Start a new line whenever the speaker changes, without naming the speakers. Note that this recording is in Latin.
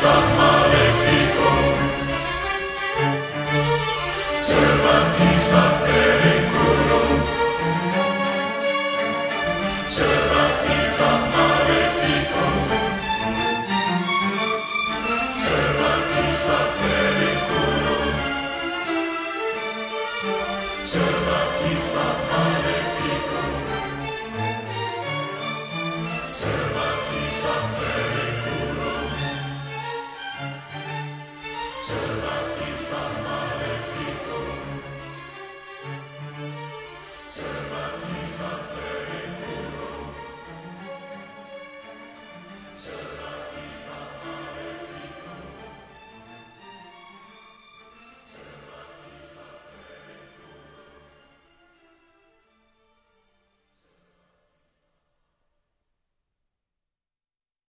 San Malefico. Servantis ad periculum Servantis ad Malefico. Servantis ad periculum Servantis ad Malefico. Servantis ad